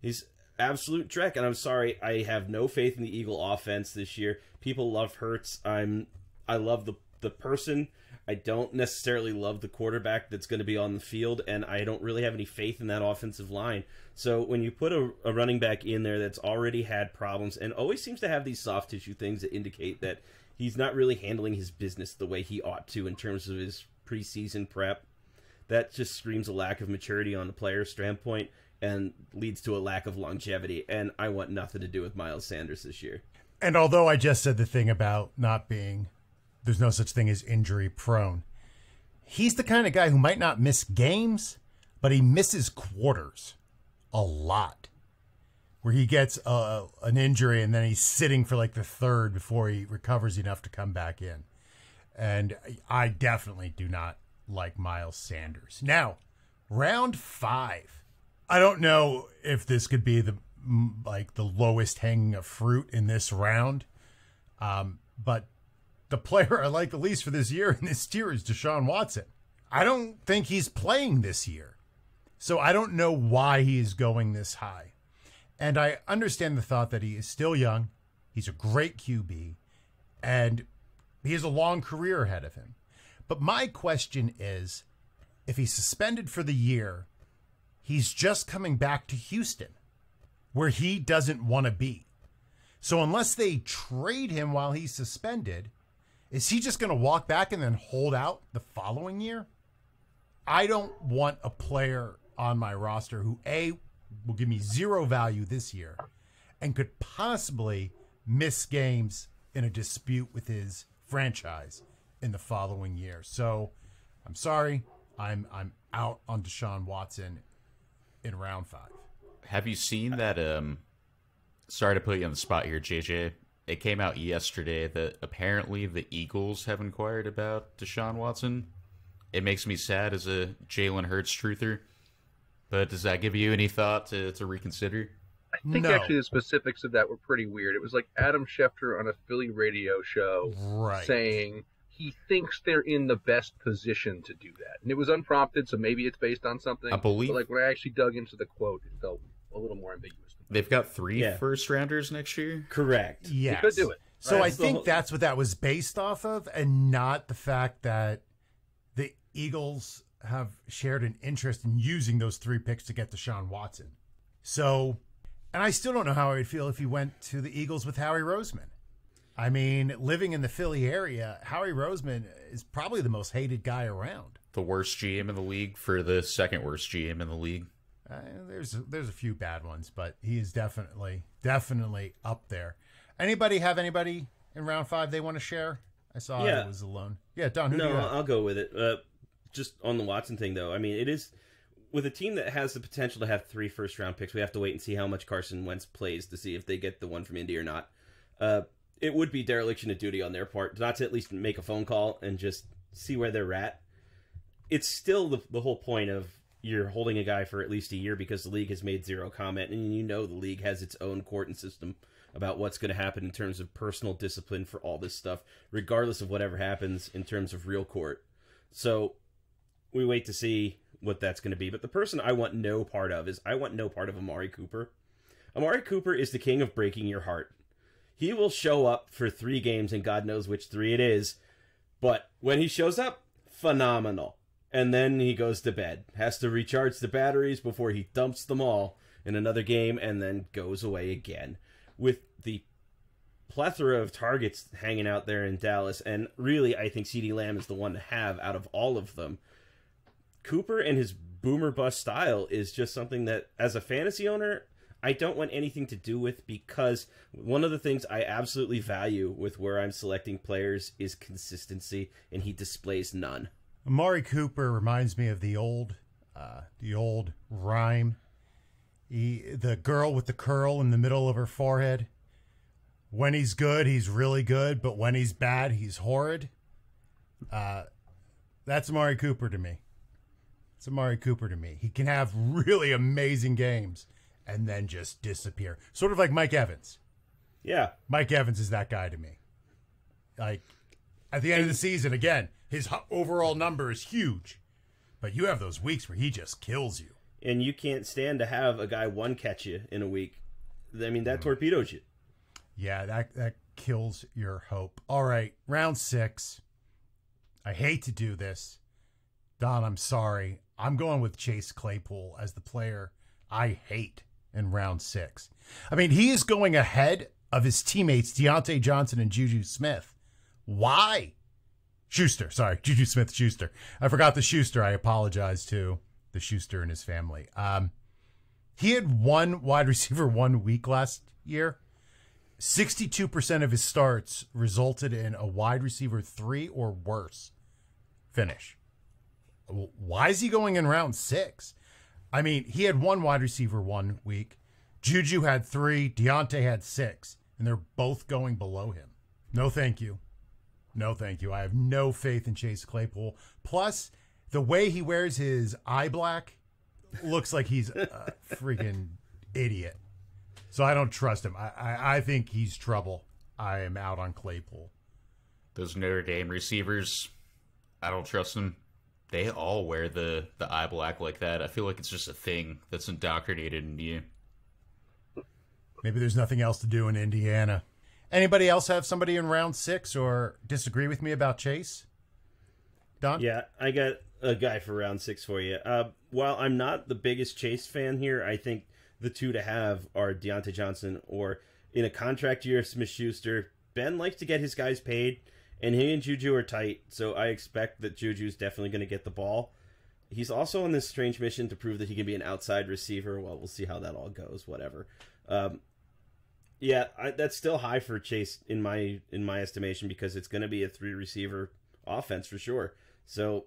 He's absolute trek, and I'm sorry, I have no faith in the Eagle offense this year. People love Hurts. I'm I love the the person. I don't necessarily love the quarterback that's going to be on the field, and I don't really have any faith in that offensive line. So when you put a, a running back in there that's already had problems and always seems to have these soft tissue things that indicate that he's not really handling his business the way he ought to in terms of his preseason prep, that just screams a lack of maturity on the player's standpoint and leads to a lack of longevity. And I want nothing to do with Miles Sanders this year. And although I just said the thing about not being, there's no such thing as injury prone, he's the kind of guy who might not miss games, but he misses quarters a lot. Where he gets uh, an injury and then he's sitting for like the third before he recovers enough to come back in. And I definitely do not like Miles Sanders. Now, round five. I don't know if this could be the like the lowest hanging of fruit in this round, um, but the player I like the least for this year in this tier is Deshaun Watson. I don't think he's playing this year, so I don't know why he is going this high. And I understand the thought that he is still young, he's a great QB, and he has a long career ahead of him. But my question is if he's suspended for the year, he's just coming back to Houston, where he doesn't want to be. So unless they trade him while he's suspended, is he just going to walk back and then hold out the following year? I don't want a player on my roster who A will give me zero value this year and could possibly miss games in a dispute with his franchise in the following year. So I'm sorry, I'm I'm out on Deshaun Watson in round five. Have you seen that? Um, sorry to put you on the spot here, JJ. It came out yesterday that apparently the Eagles have inquired about Deshaun Watson. It makes me sad as a Jalen Hurts truther. But does that give you any thought to, to reconsider? I think No. actually the specifics of that were pretty weird. It was like Adam Schefter on a Philly radio show Right. saying he thinks they're in the best position to do that, and it was unprompted, so maybe it's based on something. I believe- But like when I actually dug into the quote, it felt a little more ambiguous. They've got three Yeah. first rounders next year. Correct. Yes. could do it. So Right. I think whole- that's what that was based off of, and not the fact that the Eagles have shared an interest in using those three picks to get Deshaun Watson. So, and I still don't know how I would feel if he went to the Eagles with Howie Roseman. I mean, living in the Philly area, Howie Roseman is probably the most hated guy around. The worst GM in the league for the second worst GM in the league. Uh, there's there's a few bad ones, but he is definitely definitely up there. Anybody have anybody in round five they want to share? I saw Yeah. it was alone. Yeah, Don. Who do No, you have? I'll go with it. Uh, just on the Watson thing, though. I mean, it is with a team that has the potential to have three first round picks, we have to wait and see how much Carson Wentz plays to see if they get the one from Indy or not. Uh, it would be dereliction of duty on their part not to at least make a phone call and just see where they're at. It's still the, the whole point of you're holding a guy for at least a year because the league has made zero comment, and you know the league has its own court and system about what's going to happen in terms of personal discipline for all this stuff, regardless of whatever happens in terms of real court. So we wait to see what that's going to be. But the person I want no part of is I want no part of Amari Cooper. Amari Cooper is the king of breaking your heart. He will show up for three games, and God knows which three it is. But when he shows up, phenomenal. And then he goes to bed, has to recharge the batteries before he dumps them all in another game, and then goes away again. With the plethora of targets hanging out there in Dallas, and really, I think CeeDee Lamb is the one to have out of all of them. Cooper and his boomer bust style is just something that, as a fantasy owner, I don't want anything to do with because one of the things I absolutely value with where I'm selecting players is consistency, and he displays none. Amari Cooper reminds me of the old, uh, the old rhyme. He, the girl with the curl in the middle of her forehead. When he's good, he's really good, but when he's bad, he's horrid. Uh, that's Amari Cooper to me. It's Amari Cooper to me. He can have really amazing games and then just disappear. Sort of like Mike Evans. Yeah, Mike Evans is that guy to me. Like at the end of the season, again, his overall number is huge, but you have those weeks where he just kills you. and you can't stand to have a guy one catch you in a week. I mean, that mm-hmm. torpedoes you. Yeah, that that kills your hope. All right, round six. I hate to do this, Don. I'm sorry. I'm going with Chase Claypool as the player I hate in round six. I mean, he is going ahead of his teammates Diontae Johnson and Juju Smith. Why? Schuster, sorry, Juju Smith Schuster. I forgot the Schuster. I apologize to the Schuster and his family. Um, he had one wide receiver one week last year. 62% of his starts resulted in a wide receiver three or worse finish. Why is he going in round six? I mean, he had one wide receiver one week. Juju had three. Diontae had six. And they're both going below him. No, thank you. No, thank you. I have no faith in Chase Claypool. Plus, the way he wears his eye black looks like he's a freaking idiot. So I don't trust him. I, I, I think he's trouble. I am out on Claypool. Those Notre Dame receivers, I don't trust them. They all wear the the eye black like that. I feel like it's just a thing that's indoctrinated into you. Maybe there's nothing else to do in Indiana. Anybody else have somebody in round six or disagree with me about Chase? Don? Yeah, I got a guy for round six for you. Uh, while I'm not the biggest Chase fan here, I think the two to have are Diontae Johnson or in a contract year, Smith Schuster. Ben likes to get his guys paid, and he and Juju are tight, so I expect that Juju's definitely going to get the ball. He's also on this strange mission to prove that he can be an outside receiver. Well, we'll see how that all goes. Whatever. Um, yeah, I, that's still high for Chase in my in my estimation because it's going to be a three receiver offense for sure. So,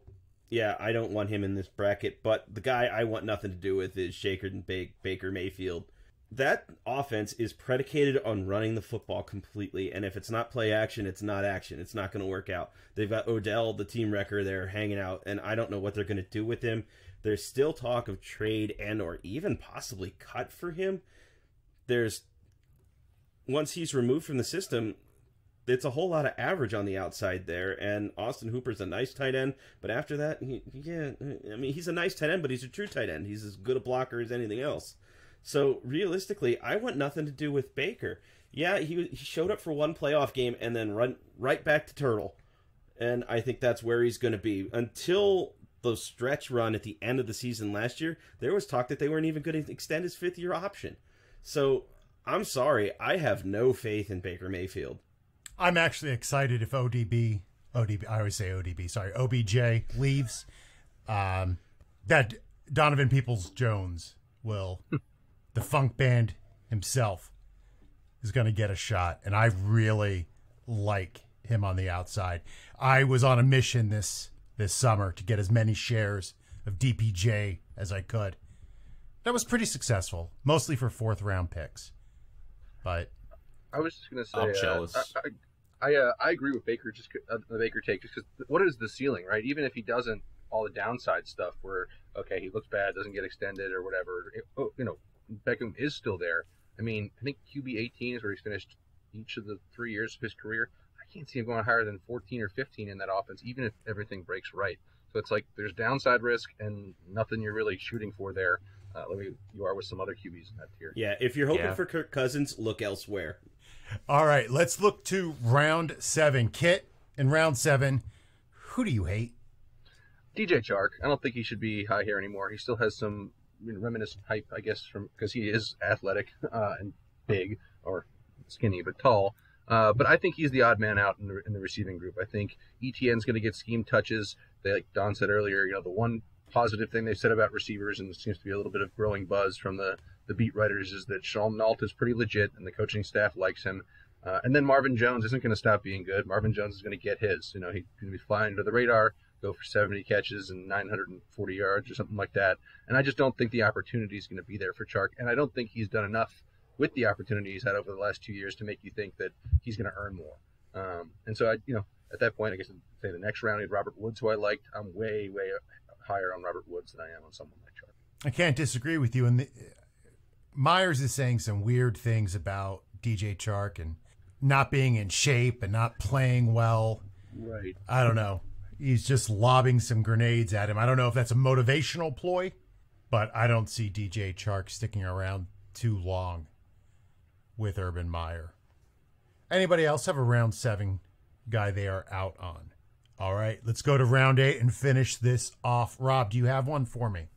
yeah, I don't want him in this bracket. But the guy I want nothing to do with is Shaker and ba- Baker Mayfield. That offense is predicated on running the football completely, and if it's not play action, it's not action. It's not going to work out. They've got Odell, the team wrecker, there hanging out, and I don't know what they're going to do with him. There's still talk of trade and or even possibly cut for him. There's once he's removed from the system, it's a whole lot of average on the outside there. And Austin Hooper's a nice tight end, but after that, he, yeah, I mean, he's a nice tight end, but he's a true tight end. He's as good a blocker as anything else. So realistically, I want nothing to do with Baker. Yeah, he he showed up for one playoff game and then run right back to Turtle, and I think that's where he's going to be until the stretch run at the end of the season last year. There was talk that they weren't even going to extend his fifth year option. So I'm sorry, I have no faith in Baker Mayfield. I'm actually excited if ODB, ODB, I always say ODB, sorry, OBJ leaves. Um, that Donovan Peoples Jones will, the funk band himself, is going to get a shot. And I really like him on the outside. I was on a mission this this summer to get as many shares of DPJ as I could. That was pretty successful, mostly for fourth round picks. But I was just gonna say, I'm uh, jealous. I I, I, uh, I agree with Baker. Just uh, the Baker take, just because what is the ceiling, right? Even if he doesn't, all the downside stuff where okay, he looks bad, doesn't get extended or whatever. It, oh, you know, Beckham is still there. I mean, I think QB 18 is where he's finished each of the three years of his career. I can't see him going higher than 14 or 15 in that offense, even if everything breaks right. So it's like there's downside risk and nothing you're really shooting for there. Uh, like you are with some other QBs in that tier. Yeah, if you're hoping Yeah. for Kirk Cousins, look elsewhere. all right, let's look to round seven. Kit in round seven, who do you hate? DJ Chark, I don't think he should be high here anymore. He still has some reminiscent hype, I guess, from because he is athletic uh, and big or skinny but tall. Uh, but I think he's the odd man out in the, in the receiving group. I think ETN's going to get scheme touches. They, like Don said earlier, you know, the one positive thing they said about receivers, and there seems to be a little bit of growing buzz from the, the beat writers, is that Shenault is pretty legit, and the coaching staff likes him. Uh, and then Marvin Jones isn't going to stop being good. Marvin Jones is going to get his. You know, he's going to be flying under the radar, go for 70 catches and 940 yards or something like that. And I just don't think the opportunity is going to be there for Chark. And I don't think he's done enough with the opportunity he's had over the last two years to make you think that he's going to earn more. Um, and so I, you know, at that point, I guess I'd say the next round, he had Robert Woods, who I liked. I'm way, way higher on Robert Woods than I am on someone like Chark. I can't disagree with you. And the, Meyer's is saying some weird things about DJ Chark and not being in shape and not playing well. Right. I don't know. He's just lobbing some grenades at him. I don't know if that's a motivational ploy, but I don't see DJ Chark sticking around too long with Urban Meyer. Anybody else have a round seven guy they are out on? All right, let's go to round eight and finish this off. Rob, do you have one for me?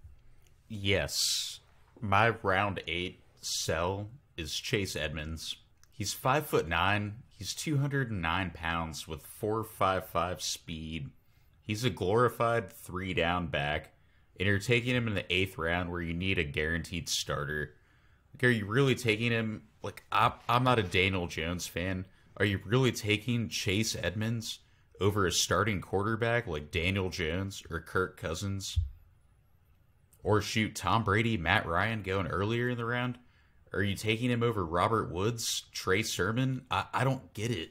Yes. My round eight sell is Chase Edmonds. He's five foot nine. He's two hundred and nine pounds with four five five speed. He's a glorified three down back, and you're taking him in the eighth round where you need a guaranteed starter. Like, are you really taking him? Like, I'm, not a Daniel Jones fan. Are you really taking Chase Edmonds over a starting quarterback like Daniel Jones or Kirk Cousins? Or shoot Tom Brady, Matt Ryan going earlier in the round? Are you taking him over Robert Woods, Trey Sermon? I, I don't get it.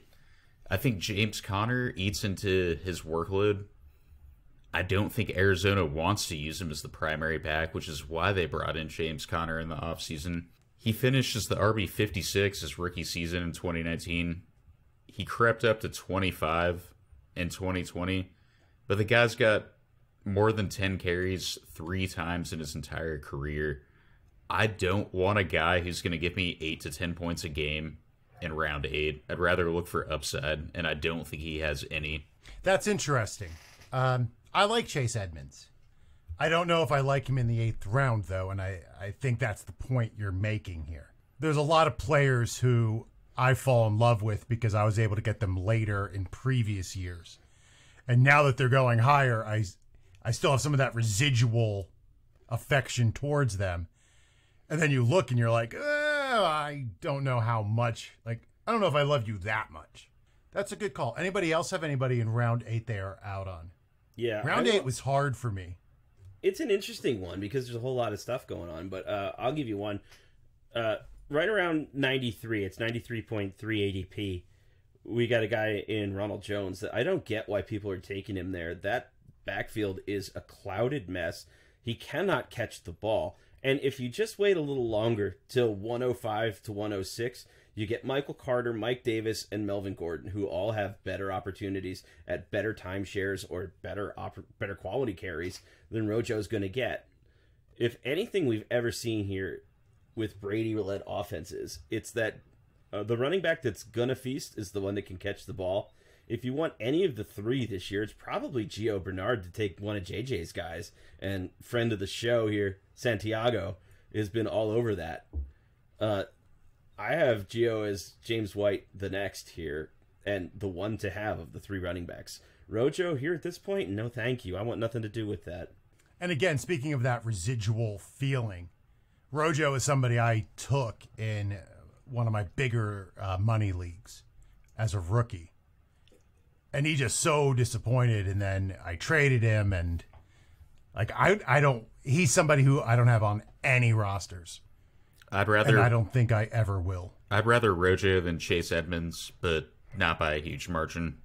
I think James Conner eats into his workload. I don't think Arizona wants to use him as the primary back, which is why they brought in James Conner in the offseason. He finished as the RB 56 his rookie season in 2019. He crept up to 25 in 2020, but the guy's got more than 10 carries three times in his entire career. I don't want a guy who's going to give me 8 to 10 points a game in round 8. I'd rather look for upside, and I don't think he has any. That's interesting. Um, I like Chase Edmonds. I don't know if I like him in the eighth round, though, and I, I think that's the point you're making here. There's a lot of players who I fall in love with because I was able to get them later in previous years. And now that they're going higher, I, I still have some of that residual affection towards them. And then you look and you're like, oh, I don't know how much. Like, I don't know if I love you that much. That's a good call. Anybody else have anybody in round eight they are out on? Yeah, Round I- eight was hard for me. it's an interesting one because there's a whole lot of stuff going on. But uh, I'll give you one. Uh, right around 93, it's 93.3 ADP. We got a guy in Ronald Jones that I don't get why people are taking him there. That backfield is a clouded mess. He cannot catch the ball. And if you just wait a little longer till 105 to 106, you get Michael Carter, Mike Davis, and Melvin Gordon, who all have better opportunities at better timeshares or better oper- better quality carries than Rojo's going to get. If anything we've ever seen here with Brady-led offenses, it's that uh, the running back that's gonna feast is the one that can catch the ball. If you want any of the three this year, it's probably Gio Bernard to take one of JJ's guys. And friend of the show here, Santiago, has been all over that. Uh, I have Gio as James White the next here, and the one to have of the three running backs. Rojo here at this point, no thank you. I want nothing to do with that. And again, speaking of that residual feeling, Rojo is somebody I took in one of my bigger uh, money leagues as a rookie. And he just so disappointed. And then I traded him, and Like I I don't he's somebody who I don't have on any rosters. I'd And rather I don't think I ever will. I'd rather Rojo than Chase Edmonds, but not by a huge margin.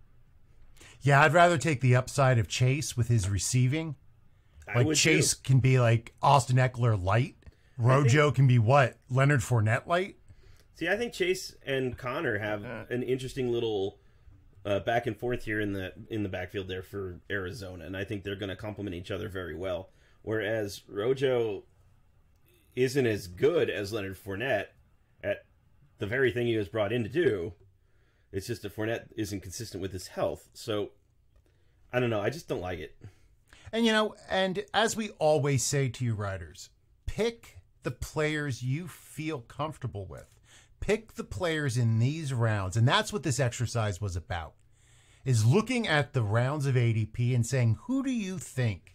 Yeah, I'd rather take the upside of Chase with his receiving. I Like would Chase too. can be like Austin Ekeler light. Rojo can be what? Leonard Fournette light? See, I think Chase and Conner have an interesting little uh, back and forth here in the in the backfield there for Arizona, and I think they're going to complement each other very well. Whereas Rojo isn't as good as Leonard Fournette at the very thing he was brought in to do. It's just that Fournette isn't consistent with his health, so I don't know. I just don't like it. And you know, and as we always say to you riders, pick the players you feel comfortable with. Pick the players in these rounds, and that's what this exercise was about. Is looking at the rounds of ADP and saying, who do you think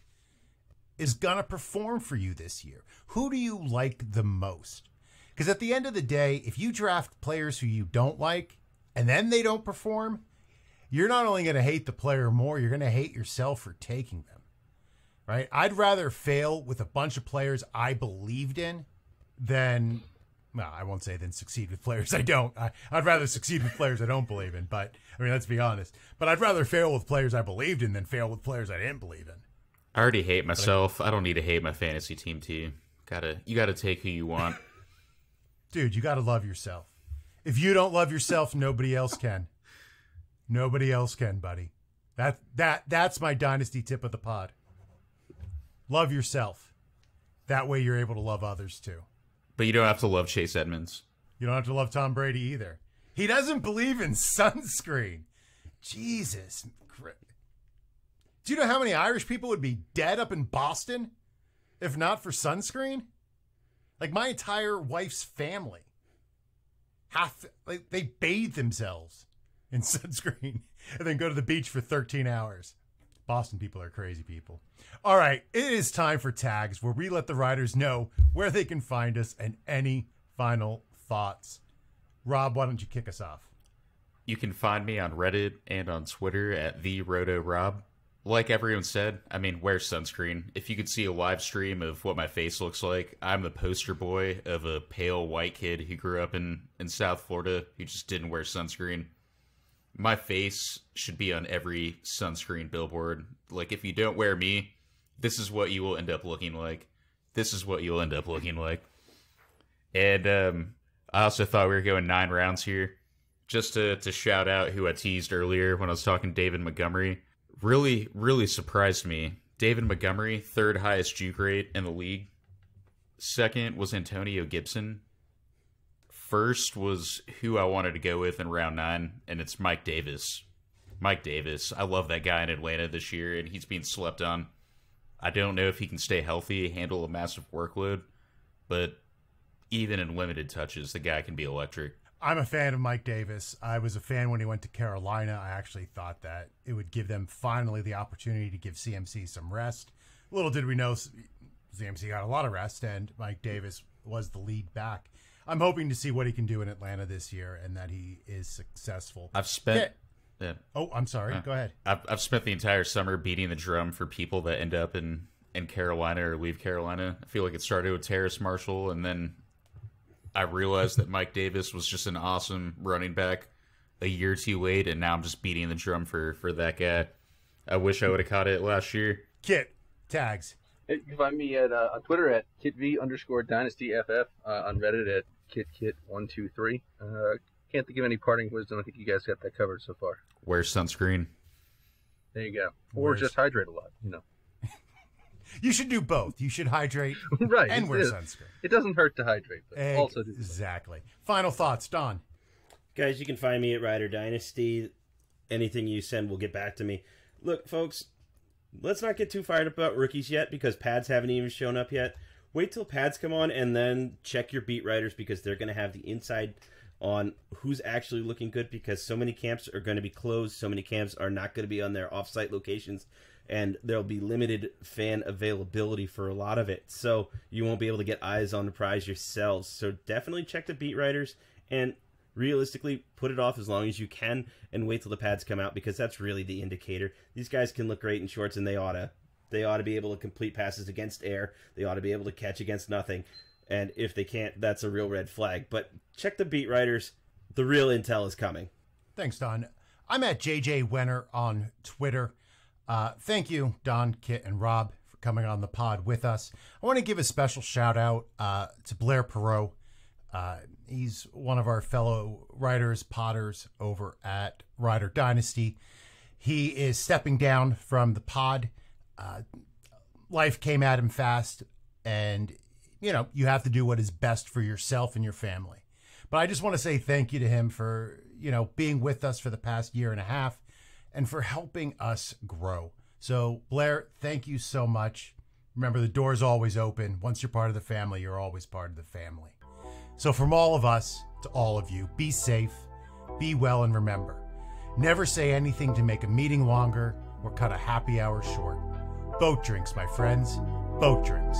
is going to perform for you this year? Who do you like the most? Because at the end of the day, if you draft players who you don't like and then they don't perform, you're not only going to hate the player more, you're going to hate yourself for taking them right? I'd rather fail with a bunch of players I believed in than, well, I won't say than succeed with players I don't. I, I'd rather succeed with players I don't believe in, but I mean, let's be honest. But I'd rather fail with players I believed in than fail with players I didn't believe in. I already hate myself. I don't need to hate my fantasy team too. Gotta you gotta take who you want. Dude, you got to love yourself. If you don't love yourself, nobody else can. Nobody else can, buddy. That that that's my dynasty tip of the pod. Love yourself. That way you're able to love others too. But you don't have to love Chase Edmonds. You don't have to love Tom Brady either. He doesn't believe in sunscreen. Jesus. Do you know how many Irish people would be dead up in Boston if not for sunscreen? Like my entire wife's family. Half like they bathe themselves in sunscreen and then go to the beach for 13 hours. Boston people are crazy people. All right, it is time for tags where we let the riders know where they can find us and any final thoughts. Rob, why don't you kick us off? You can find me on Reddit and on Twitter at the Roto Rob. Like everyone said, I mean, wear sunscreen. If you could see a live stream of what my face looks like, I'm the poster boy of a pale white kid who grew up in, in South Florida who just didn't wear sunscreen. My face should be on every sunscreen billboard. Like, if you don't wear me, this is what you will end up looking like. This is what you'll end up looking like. And um, I also thought we were going nine rounds here just to, to shout out who I teased earlier when I was talking David Montgomery. Really, really surprised me. David Montgomery, third highest juke rate in the league. Second was Antonio Gibson. First was who I wanted to go with in round nine, and it's Mike Davis. Mike Davis. I love that guy in Atlanta this year, and he's being slept on. I don't know if he can stay healthy, handle a massive workload, but even in limited touches, the guy can be electric. I'm a fan of Mike Davis. I was a fan when he went to Carolina. I actually thought that it would give them finally the opportunity to give CMC some rest. Little did we know CMC got a lot of rest, and Mike Davis was the lead back. I'm hoping to see what he can do in Atlanta this year and that he is successful. I've spent. Yeah. Oh, I'm sorry. Uh, Go ahead. I've, I've spent the entire summer beating the drum for people that end up in, in Carolina or leave Carolina. I feel like it started with Terrace Marshall, and then I realized that Mike Davis was just an awesome running back a year too late, and now I'm just beating the drum for, for that guy. I wish I would have caught it last year. Kit, tags. You can find me at uh, on Twitter at kitv underscore dynasty ff, uh, on Reddit at kitkit123. Uh, can't think of any parting wisdom. I think you guys got that covered so far. Wear sunscreen. There you go. Or Where's- just hydrate a lot, you know. You should do both. You should hydrate right. and wear it, sunscreen. It doesn't hurt to hydrate, but also do Exactly. Final thoughts, Don. Guys, you can find me at Ride or Dynasty. Anything you send will get back to me. Look, folks, let's not get too fired up about rookies yet because pads haven't even shown up yet. Wait till pads come on and then check your beat writers because they're going to have the inside on who's actually looking good because so many camps are going to be closed. So many camps are not going to be on their offsite locations and there'll be limited fan availability for a lot of it. So you won't be able to get eyes on the prize yourselves. So definitely check the beat writers and realistically put it off as long as you can and wait till the pads come out because that's really the indicator. These guys can look great in shorts and they ought to They ought to be able to complete passes against air. They ought to be able to catch against nothing. And if they can't, that's a real red flag. But check the beat writers. The real intel is coming. Thanks, Don. I'm at JJ Wenner on Twitter. Uh, thank you, Don, Kit, and Rob, for coming on the pod with us. I want to give a special shout out uh, to Blair Perot. Uh, he's one of our fellow writers, potters over at Ride or Dynasty. He is stepping down from the pod. Uh, life came at him fast, and you know you have to do what is best for yourself and your family. But I just want to say thank you to him for you know being with us for the past year and a half, and for helping us grow. So Blair, thank you so much. Remember, the door's always open. Once you're part of the family, you're always part of the family. So, from all of us to all of you, be safe, be well, and remember never say anything to make a meeting longer or cut a happy hour short. Boat drinks, my friends. Boat drinks.